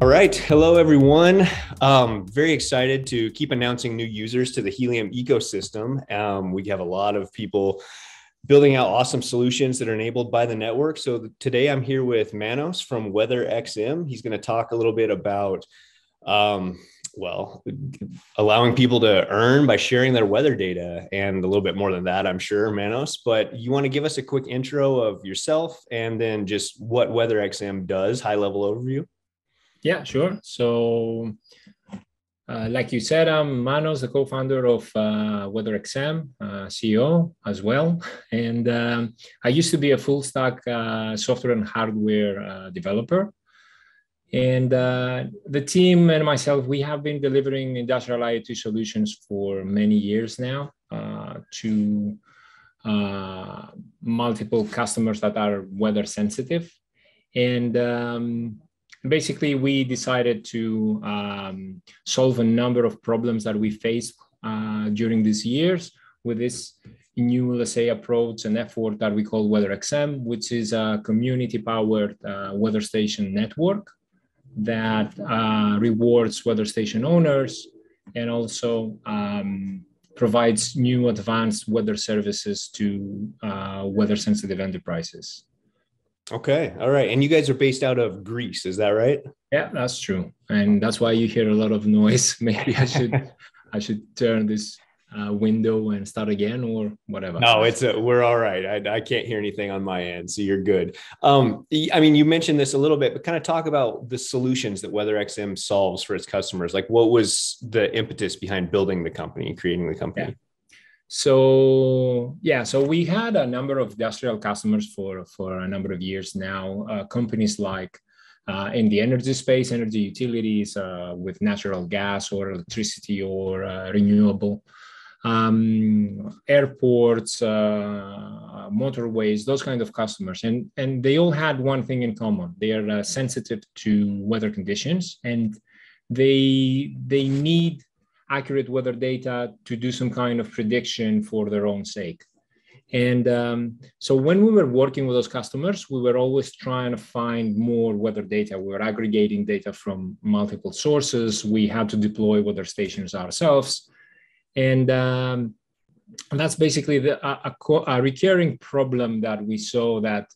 All right. Hello, everyone. Um, very excited to keep announcing new users to the Helium ecosystem. Um, we have a lot of people building out awesome solutions that are enabled by the network. So today I'm here with Manos from WeatherXM. He's going to talk a little bit about, um, well, allowing people to earn by sharing their weather data and a little bit more than that, I'm sure, Manos. But you want to give us a quick intro of yourself and then just what WeatherXM does, high level overview? Yeah, sure. So, uh, like you said, I'm Manos, the co-founder of uh, WeatherXM, uh, CEO as well. And um, I used to be a full stack uh, software and hardware uh, developer. And uh, the team and myself, we have been delivering industrial IoT solutions for many years now to multiple customers that are weather sensitive. And um, basically we decided to um, solve a number of problems that we faced uh, during these years with this new, let's say, approach and effort that we call WeatherXM, which is a community-powered uh, weather station network that uh, rewards weather station owners and also um, provides new advanced weather services to uh, weather-sensitive enterprises. Okay. All right. And you guys are based out of Greece, is that right? Yeah, that's true. And that's why you hear a lot of noise. Maybe I should I should turn this uh, window and start again or whatever. No, it's a, we're all right. I, I can't hear anything on my end, so you're good. Um, I mean, you mentioned this a little bit, but kind of talk about the solutions that WeatherXM solves for its customers. Like, what was the impetus behind building the company, creating the company? Yeah. So yeah, so we had a number of industrial customers for for a number of years now. Uh, companies like uh, in the energy space, energy utilities uh, with natural gas or electricity or uh, renewable, um, airports, uh, motorways, those kind of customers, and and they all had one thing in common: they are uh, sensitive to weather conditions, and they they need accurate weather data to do some kind of prediction for their own sake. And um, so when we were working with those customers, we were always trying to find more weather data. We were aggregating data from multiple sources. We had to deploy weather stations ourselves. And um, that's basically the, a, a, recurring problem that we saw that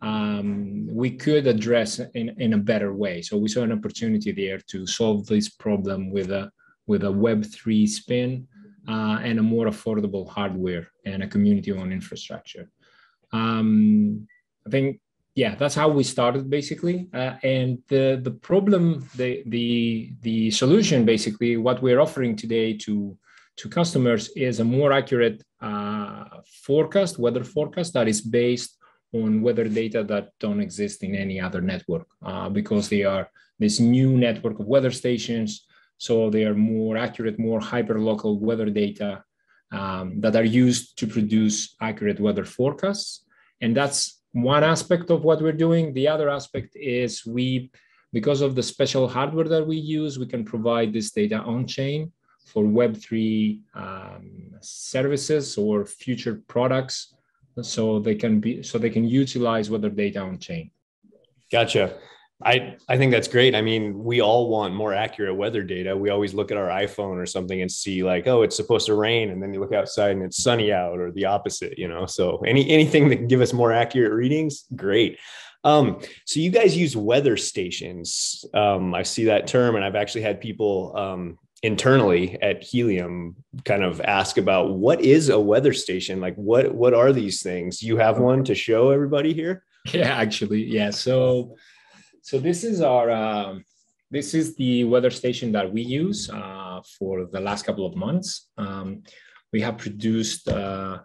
um, we could address in, in a better way. So we saw an opportunity there to solve this problem with a with a Web3 spin uh, and a more affordable hardware and a community owned infrastructure. Um, I think, yeah, that's how we started basically. Uh, and the, the problem, the, the, the solution basically, what we're offering today to, to customers is a more accurate uh, forecast, weather forecast that is based on weather data that don't exist in any other network uh, because they are this new network of weather stations so they are more accurate, more hyper-local weather data um, that are used to produce accurate weather forecasts. And that's one aspect of what we're doing. The other aspect is we, because of the special hardware that we use, we can provide this data on chain for Web3 um, services or future products. So they can be, so they can utilize weather data on chain. Gotcha. I I think that's great. I mean, we all want more accurate weather data. We always look at our iPhone or something and see like, oh, it's supposed to rain, and then you look outside and it's sunny out, or the opposite. You know, so any anything that can give us more accurate readings, great. Um, so you guys use weather stations. Um, I see that term, and I've actually had people um, internally at Helium kind of ask about what is a weather station? Like, what what are these things? You have one to show everybody here? Yeah, actually, yeah. So so this is our um, this is the weather station that we use uh, for the last couple of months. Um, we have produced uh,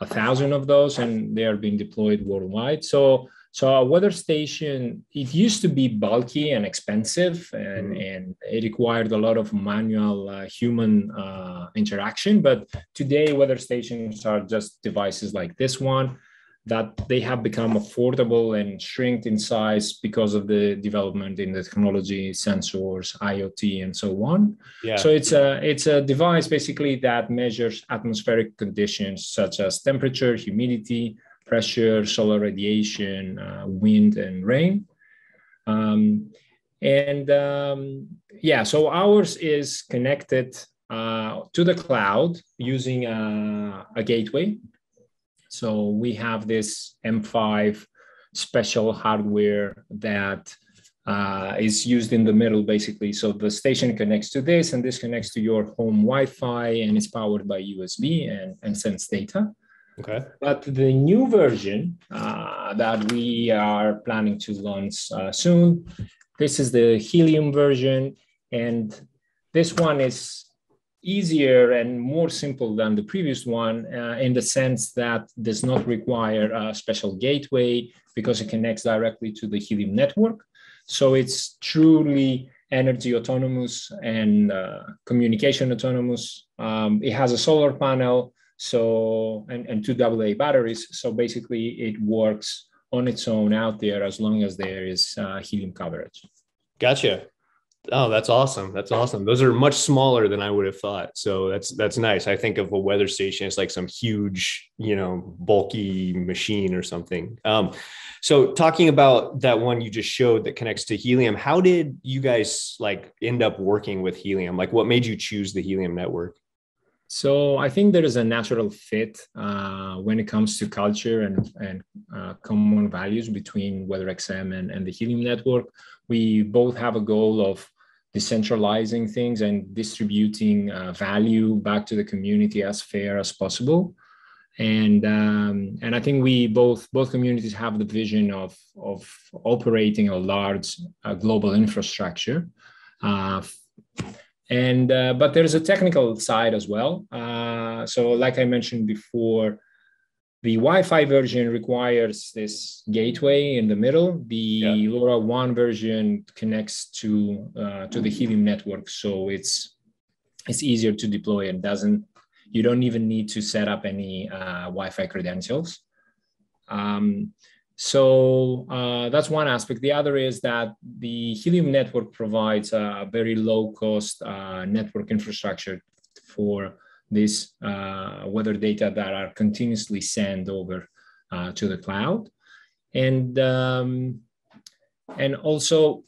a thousand of those, and they are being deployed worldwide. So so a weather station it used to be bulky and expensive, and mm. and it required a lot of manual uh, human uh, interaction. But today, weather stations are just devices like this one that they have become affordable and shrink in size because of the development in the technology, sensors, IoT, and so on. Yeah. So it's a it's a device basically that measures atmospheric conditions such as temperature, humidity, pressure, solar radiation, uh, wind, and rain. Um, And um, yeah, so ours is connected uh, to the cloud using a, a, gateway. So we have this M5 special hardware that uh, is used in the middle basically. So the station connects to this and this connects to your home Wi-Fi and it's powered by USB and, and sends data. Okay. But the new version uh, that we are planning to launch uh, soon, this is the Helium version. And this one is easier and more simple than the previous one uh, in the sense that does not require a special gateway because it connects directly to the Helium network. So it's truly energy autonomous and uh, communication autonomous. Um, it has a solar panel, so and, and two AA batteries. So basically, it works on its own out there as long as there is uh, helium coverage. Gotcha. Oh, that's awesome. That's awesome. Those are much smaller than I would have thought. So that's that's nice. I think of a weather station as like some huge, you know, bulky machine or something. Um, so talking about that one you just showed that connects to helium, how did you guys like end up working with helium? Like what made you choose the helium network? So I think there is a natural fit uh, when it comes to culture and, and uh, common values between WeatherXM and, and the Helium network. We both have a goal of decentralizing things and distributing uh, value back to the community as fair as possible. And um, and I think we both both communities have the vision of of operating a large uh, global infrastructure. And uh, but there's a technical side as well. Uh, so like I mentioned before, the Wi-Fi version requires this gateway in the middle. The yeah. LoRaWAN version connects to uh, to the Helium network, so it's it's easier to deploy and doesn't. You don't even need to set up any uh, Wi-Fi credentials. Um, so uh, that's one aspect. The other is that the Helium network provides a very low cost uh, network infrastructure for this uh, weather data that are continuously sent over uh, to the cloud. And, um, and also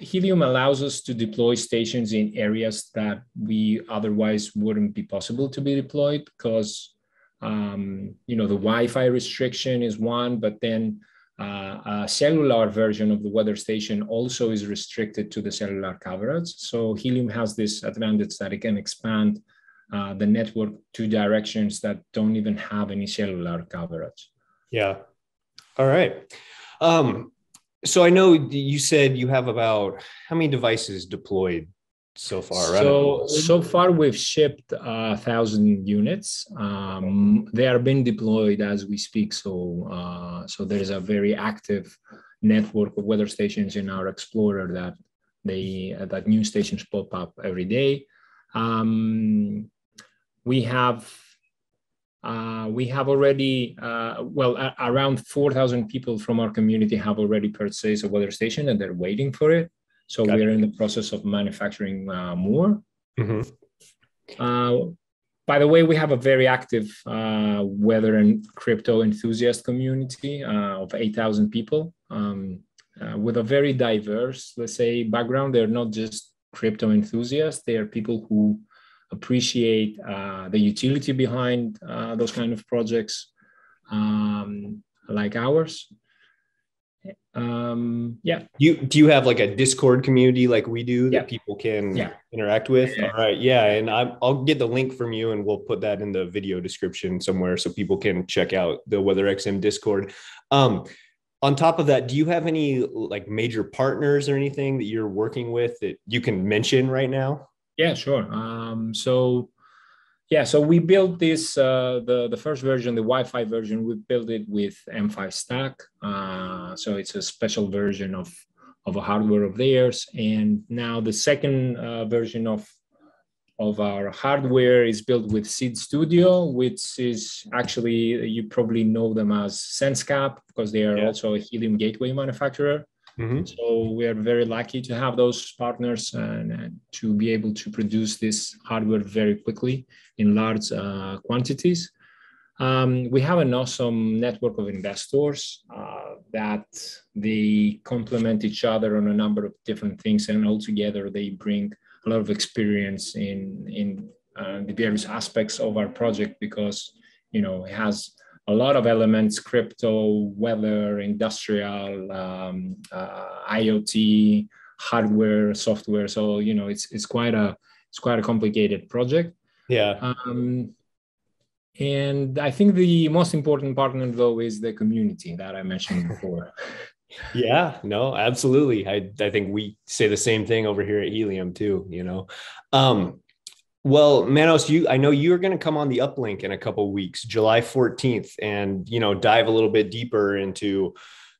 Helium allows us to deploy stations in areas that we otherwise wouldn't be possible to be deployed because um, you know the Wi-Fi restriction is one, but then uh, a cellular version of the weather station also is restricted to the cellular coverage. So Helium has this advantage that it can expand uh, the network to directions that don't even have any cellular coverage. Yeah. All right. Um, so I know you said you have about how many devices deployed so far? Right? So so far we've shipped a thousand units. Um, they are being deployed as we speak. So uh, so there is a very active network of weather stations in our Explorer that they uh, that new stations pop up every day. Um, we have uh, we have already, uh, well, around 4,000 people from our community have already purchased a weather station and they're waiting for it. So we're in the process of manufacturing uh, more. Mm-hmm. Uh, by the way, we have a very active uh, weather and crypto enthusiast community uh, of 8,000 people um, uh, with a very diverse, let's say, background. They're not just crypto enthusiasts, they are people who appreciate uh, the utility behind those kind of projects um, like ours um yeah you do you have like a discord community like we do that yeah. people can yeah. interact with yeah. all right yeah and i will get the link from you and we'll put that in the video description somewhere so people can check out the WeatherXM discord um on top of that do you have any like major partners or anything that you're working with that you can mention right now yeah sure um so yeah, so we built this, uh, the, the first version, the Wi-Fi version, we built it with M5 Stack. Uh, so it's a special version of, of a hardware of theirs. And now the second uh, version of, of our hardware is built with Seeed Studio, which is actually, you probably know them as SenseCap because they are yeah. also a helium gateway manufacturer. Mm-hmm. So we are very lucky to have those partners and, and, to be able to produce this hardware very quickly in large uh, quantities. Um, we have an awesome network of investors uh, that they complement each other on a number of different things, and altogether they bring a lot of experience in in uh, the various aspects of our project because you know it has a lot of elements crypto weather industrial um, uh, iot hardware software. So you know it's it's quite a it's quite a complicated project. Yeah. Um, and i think the most important partner though is the community that i mentioned before. Yeah no absolutely. I i think we say the same thing over here at helium too you know. Um well, Manos, you I know you're going to come on the uplink in a couple weeks, July 14th, and you know dive a little bit deeper into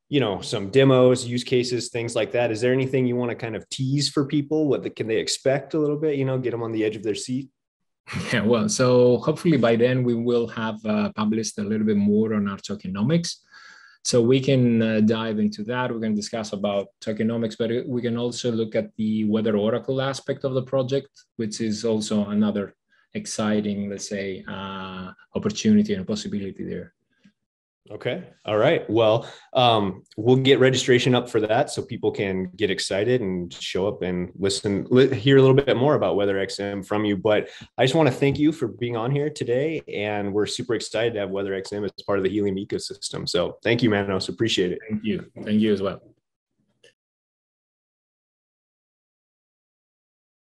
you know some demos, use cases, things like that. Is there anything you want to kind of tease for people? What the, can they expect a little bit? You know, get them on the edge of their seat. Yeah, well, so hopefully by then we will have uh, published a little bit more on our tokenomics so we can uh, dive into that. We're going to discuss about tokenomics, but we can also look at the weather oracle aspect of the project, which is also another exciting, let's say, uh, opportunity and possibility there. Okay. All right. Well, um, we'll get registration up for that so people can get excited and show up and listen, li- hear a little bit more about WeatherXM from you. But I just want to thank you for being on here today. And we're super excited to have WeatherXM as part of the Helium ecosystem. So thank you, Manos. Appreciate it. Thank you. Thank you as well.